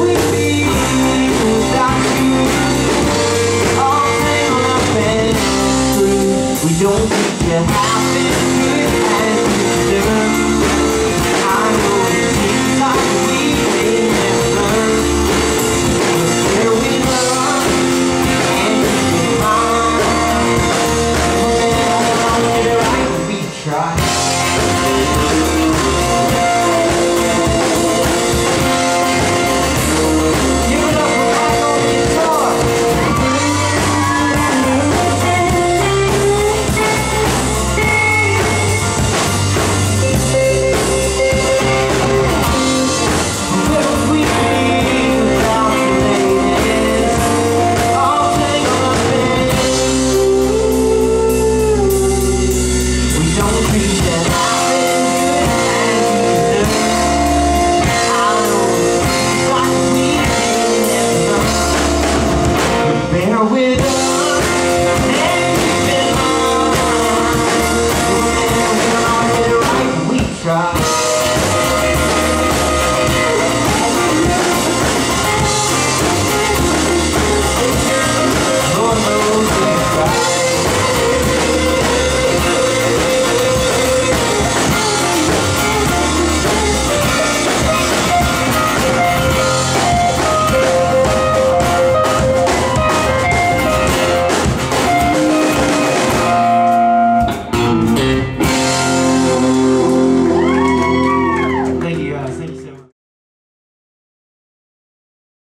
we be without you? All tangled with us. And don't get right, we try.